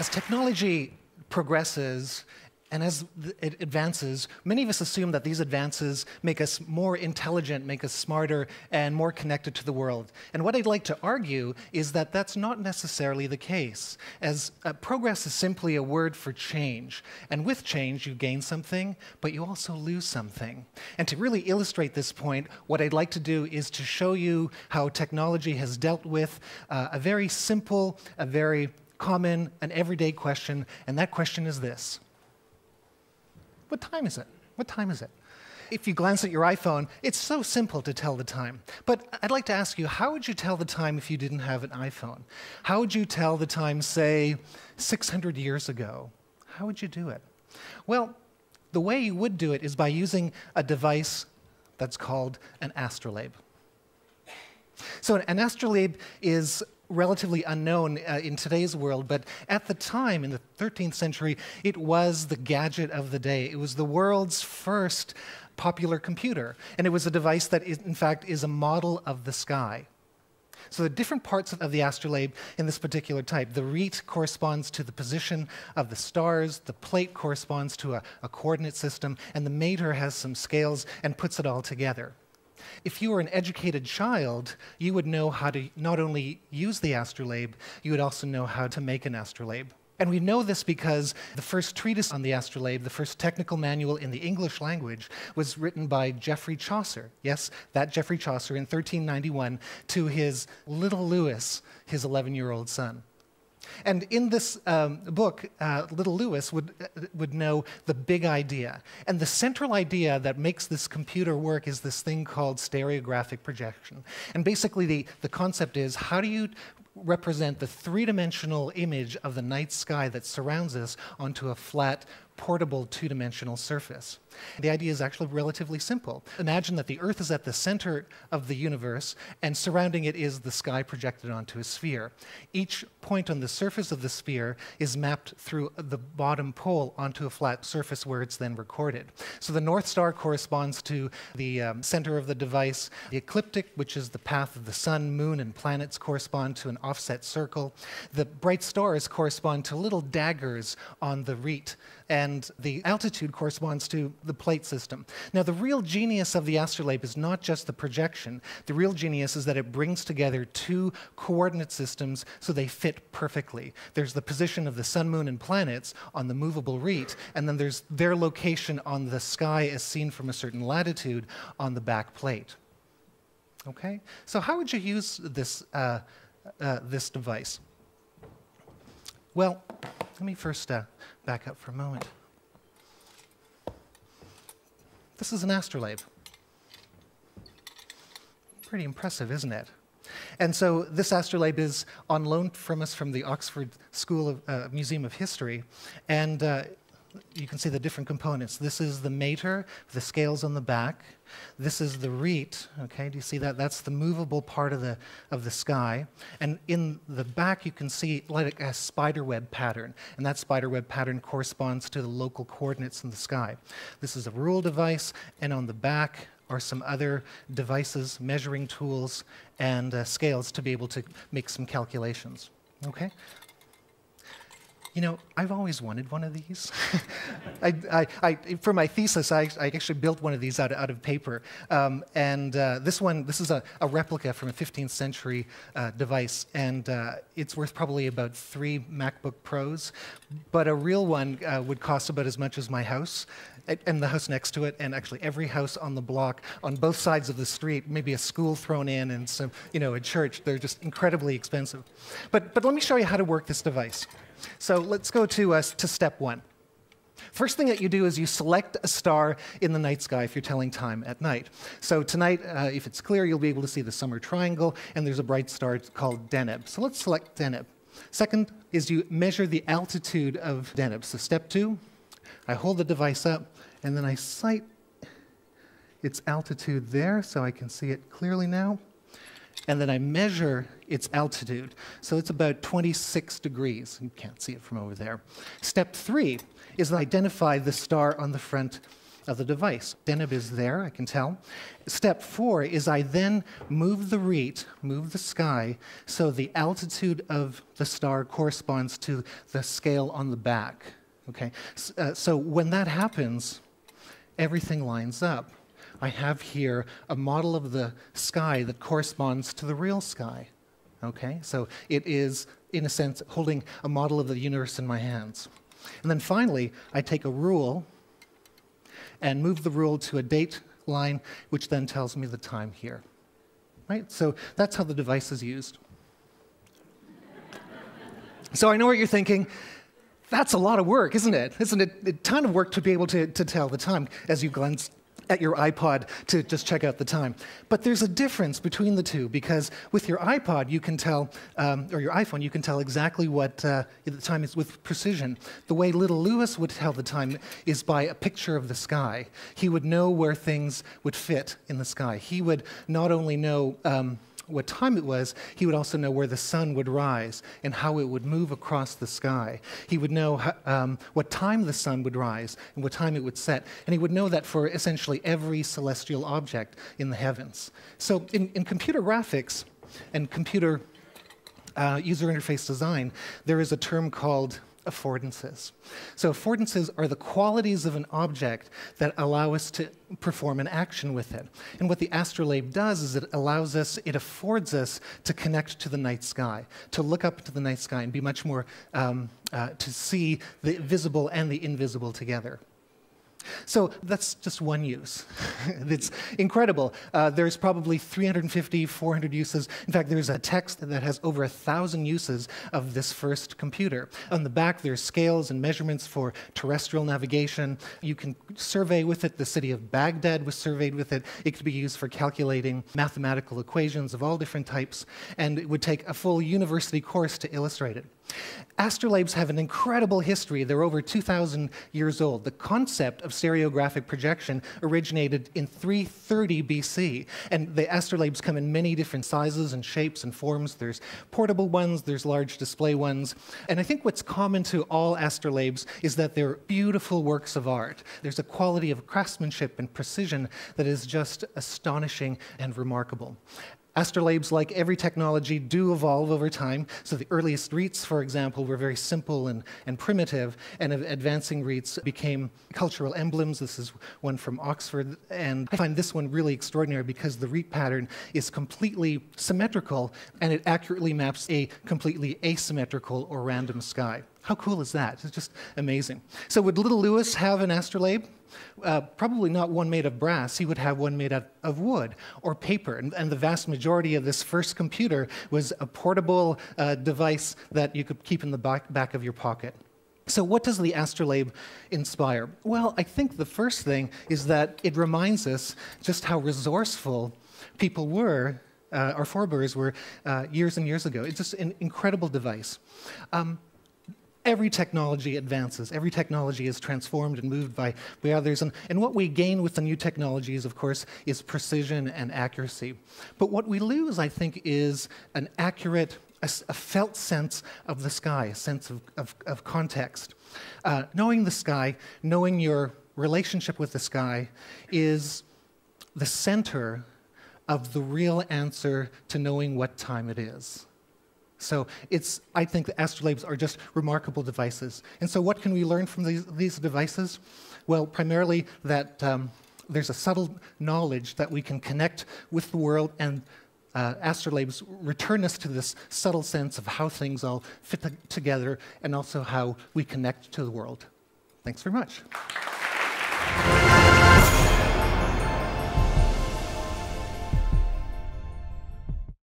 As technology progresses, and as it advances, many of us assume that these advances make us more intelligent, make us smarter, and more connected to the world. And what I'd like to argue is that that's not necessarily the case, as uh, progress is simply a word for change. And with change, you gain something, but you also lose something. And to really illustrate this point, what I'd like to do is to show you how technology has dealt with uh, a very simple, a very common, an everyday question, and that question is this. What time is it? What time is it? If you glance at your iPhone, it's so simple to tell the time. But I'd like to ask you, how would you tell the time if you didn't have an iPhone? How would you tell the time, say, 600 years ago? How would you do it? Well, the way you would do it is by using a device that's called an astrolabe. So, an astrolabe is relatively unknown uh, in today's world, but at the time, in the 13th century, it was the gadget of the day. It was the world's first popular computer, and it was a device that, is, in fact, is a model of the sky. So the different parts of the astrolabe in this particular type, the rete corresponds to the position of the stars, the plate corresponds to a, a coordinate system, and the mater has some scales and puts it all together. If you were an educated child, you would know how to not only use the astrolabe, you would also know how to make an astrolabe. And we know this because the first treatise on the astrolabe, the first technical manual in the English language, was written by Geoffrey Chaucer. Yes, that Geoffrey Chaucer in 1391 to his little Lewis, his 11 year old son. And in this um, book, uh, little Lewis would, uh, would know the big idea. And the central idea that makes this computer work is this thing called stereographic projection. And basically, the, the concept is how do you represent the three dimensional image of the night sky that surrounds us onto a flat, portable two dimensional surface. The idea is actually relatively simple. Imagine that the Earth is at the center of the universe, and surrounding it is the sky projected onto a sphere. Each point on the surface of the sphere is mapped through the bottom pole onto a flat surface where it's then recorded. So the North Star corresponds to the um, center of the device. The ecliptic, which is the path of the sun, moon, and planets, correspond to an offset circle. The bright stars correspond to little daggers on the rete and the altitude corresponds to the plate system. Now, the real genius of the astrolabe is not just the projection. The real genius is that it brings together two coordinate systems so they fit perfectly. There's the position of the sun, moon, and planets on the movable rete, and then there's their location on the sky as seen from a certain latitude on the back plate. Okay? So, how would you use this, uh, uh, this device? Well, let me first uh, back up for a moment. This is an astrolabe. Pretty impressive, isn't it? And so this astrolabe is on loan from us from the Oxford School of uh, Museum of History, and uh, you can see the different components. This is the mater, the scales on the back. This is the rete, okay, do you see that? That's the movable part of the, of the sky. And in the back, you can see like a spider web pattern, and that spider web pattern corresponds to the local coordinates in the sky. This is a rule device, and on the back are some other devices, measuring tools, and uh, scales to be able to make some calculations. Okay? You know, I've always wanted one of these. I, I, I, for my thesis, I, actually built one of these out, out of paper. Um, and uh, this one, this is a, a, replica from a 15th century uh, device, and uh, it's worth probably about three MacBook Pros. But a real one uh, would cost about as much as my house and the house next to it, and actually every house on the block on both sides of the street, maybe a school thrown in and some, you know, a church. They're just incredibly expensive. But, but let me show you how to work this device. So let's go to, uh, to step one. First thing that you do is you select a star in the night sky if you're telling time at night. So tonight, uh, if it's clear, you'll be able to see the summer triangle, and there's a bright star called Deneb. So let's select Deneb. Second is you measure the altitude of Deneb. So step two, I hold the device up, and then I sight its altitude there so I can see it clearly now and then I measure its altitude. So it's about 26 degrees. You can't see it from over there. Step three is identify the star on the front of the device. Deneb is there, I can tell. Step four is I then move the rete, move the sky, so the altitude of the star corresponds to the scale on the back. Okay, uh, so when that happens, everything lines up. I have here a model of the sky that corresponds to the real sky. Okay, so it is, in a sense, holding a model of the universe in my hands. And then finally, I take a rule and move the rule to a date line, which then tells me the time here. Right? So that's how the device is used. so I know what you're thinking. That's a lot of work, isn't it? Isn't it a ton of work to be able to, to tell the time as you glance at your iPod to just check out the time. But there's a difference between the two because with your iPod, you can tell, um, or your iPhone, you can tell exactly what uh, the time is with precision. The way little Lewis would tell the time is by a picture of the sky. He would know where things would fit in the sky. He would not only know. Um, what time it was, he would also know where the sun would rise and how it would move across the sky. He would know um, what time the sun would rise and what time it would set. And he would know that for essentially every celestial object in the heavens. So in, in computer graphics and computer uh, user interface design, there is a term called affordances. So, affordances are the qualities of an object that allow us to perform an action with it. And what the astrolabe does is it allows us, it affords us to connect to the night sky, to look up to the night sky and be much more, um, uh, to see the visible and the invisible together. So that's just one use. it's incredible. Uh, there's probably 350, 400 uses. In fact, there's a text that has over a thousand uses of this first computer. On the back, there's scales and measurements for terrestrial navigation. You can survey with it. The city of Baghdad was surveyed with it. It could be used for calculating mathematical equations of all different types, and it would take a full university course to illustrate it. Astrolabes have an incredible history. They're over 2,000 years old. The concept of stereographic projection originated in 330 BC, and the astrolabes come in many different sizes and shapes and forms. There's portable ones, there's large display ones, and I think what's common to all astrolabes is that they're beautiful works of art. There's a quality of craftsmanship and precision that is just astonishing and remarkable. Astrolabes, like every technology, do evolve over time. So the earliest retes, for example, were very simple and, and primitive, and advancing retes became cultural emblems. This is one from Oxford, and I find this one really extraordinary because the rete pattern is completely symmetrical, and it accurately maps a completely asymmetrical or random sky. How cool is that? It's just amazing. So would little Lewis have an astrolabe? Uh, probably not one made of brass. He would have one made out of wood or paper. And, and the vast majority of this first computer was a portable uh, device that you could keep in the back, back of your pocket. So, what does the astrolabe inspire? Well, I think the first thing is that it reminds us just how resourceful people were, uh, our forebears were, uh, years and years ago. It's just an incredible device. Um, every technology advances. Every technology is transformed and moved by, by others. And, and what we gain with the new technologies, of course, is precision and accuracy. But what we lose, I think, is an accurate, a, a felt sense of the sky, a sense of, of, of context. Uh, knowing the sky, knowing your relationship with the sky, is the center of the real answer to knowing what time it is. So it's, I think the astrolabes are just remarkable devices. And so what can we learn from these, these devices? Well, primarily that um, there's a subtle knowledge that we can connect with the world and uh, astrolabes return us to this subtle sense of how things all fit together and also how we connect to the world. Thanks very much.